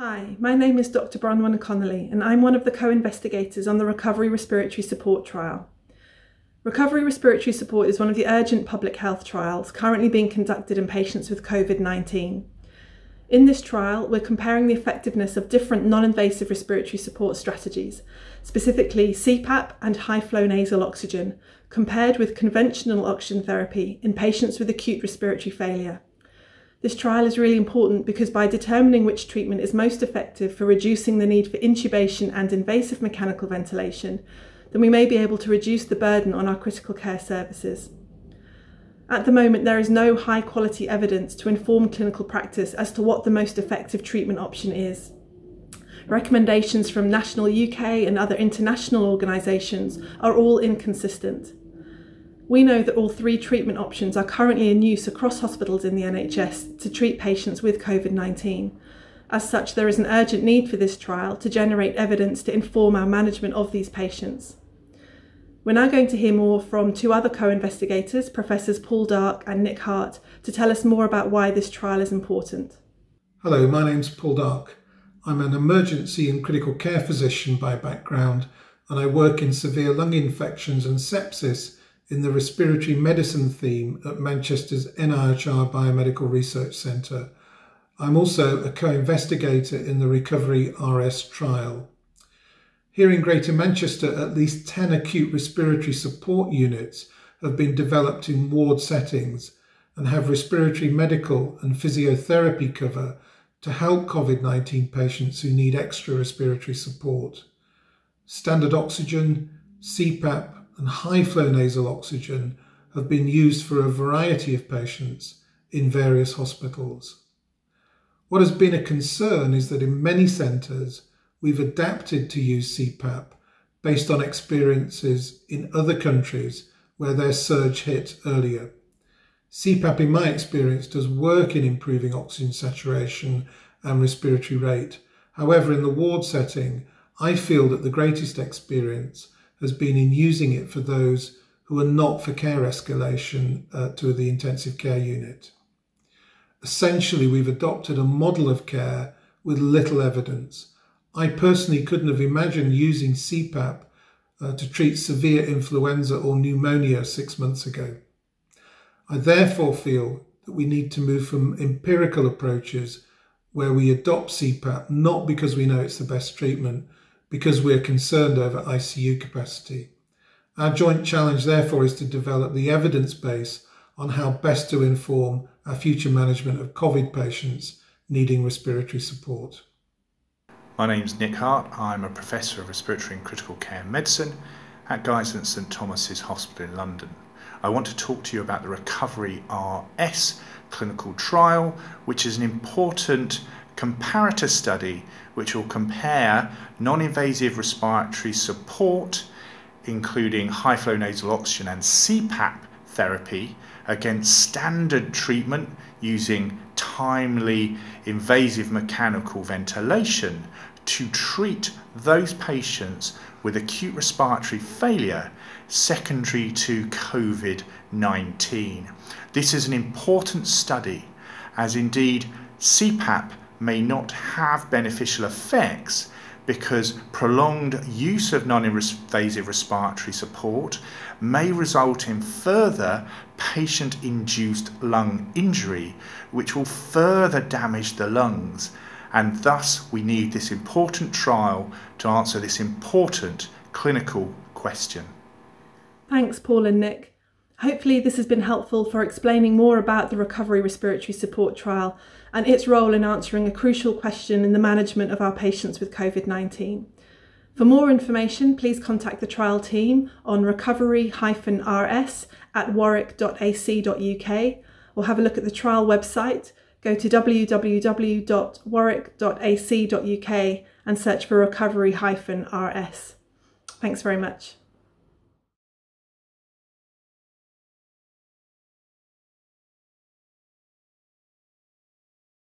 Hi, my name is Dr. Bronwen Connolly, and I'm one of the co investigators on the Recovery Respiratory Support Trial. Recovery Respiratory Support is one of the urgent public health trials currently being conducted in patients with COVID 19. In this trial, we're comparing the effectiveness of different non invasive respiratory support strategies, specifically CPAP and high flow nasal oxygen, compared with conventional oxygen therapy in patients with acute respiratory failure. This trial is really important because by determining which treatment is most effective for reducing the need for intubation and invasive mechanical ventilation, then we may be able to reduce the burden on our critical care services. At the moment, there is no high quality evidence to inform clinical practice as to what the most effective treatment option is. Recommendations from national UK and other international organisations are all inconsistent. We know that all three treatment options are currently in use across hospitals in the NHS to treat patients with COVID 19. As such, there is an urgent need for this trial to generate evidence to inform our management of these patients. We're now going to hear more from two other co investigators, Professors Paul Dark and Nick Hart, to tell us more about why this trial is important. Hello, my name's Paul Dark. I'm an emergency and critical care physician by background, and I work in severe lung infections and sepsis in the respiratory medicine theme at Manchester's NIHR Biomedical Research Centre. I'm also a co-investigator in the Recovery RS trial. Here in Greater Manchester, at least 10 acute respiratory support units have been developed in ward settings and have respiratory medical and physiotherapy cover to help COVID 19 patients who need extra respiratory support. Standard oxygen, CPAP, and high flow nasal oxygen have been used for a variety of patients in various hospitals. What has been a concern is that in many centres we've adapted to use CPAP based on experiences in other countries where their surge hit earlier. CPAP, in my experience, does work in improving oxygen saturation and respiratory rate. However, in the ward setting, I feel that the greatest experience has been in using it for those who are not for care escalation uh, to the intensive care unit. Essentially, we've adopted a model of care with little evidence. I personally couldn't have imagined using CPAP uh, to treat severe influenza or pneumonia six months ago. I therefore feel that we need to move from empirical approaches where we adopt CPAP not because we know it's the best treatment, because we're concerned over ICU capacity. Our joint challenge, therefore, is to develop the evidence base on how best to inform our future management of COVID patients needing respiratory support. My name is Nick Hart. I'm a Professor of Respiratory and Critical Care Medicine at Guy's and St Thomas's Hospital in London. I want to talk to you about the Recovery RS clinical trial, which is an important comparator study which will compare non-invasive respiratory support including high flow nasal oxygen and CPAP therapy against standard treatment using timely invasive mechanical ventilation to treat those patients with acute respiratory failure secondary to COVID-19. This is an important study as indeed CPAP may not have beneficial effects because prolonged use of non-invasive respiratory support may result in further patient-induced lung injury, which will further damage the lungs. And thus, we need this important trial to answer this important clinical question. Thanks, Paul and Nick. Hopefully, this has been helpful for explaining more about the Recovery Respiratory Support Trial and its role in answering a crucial question in the management of our patients with COVID 19. For more information, please contact the trial team on recovery-rs at warwick.ac.uk or have a look at the trial website. Go to www.warwick.ac.uk and search for recovery-rs. Thanks very much.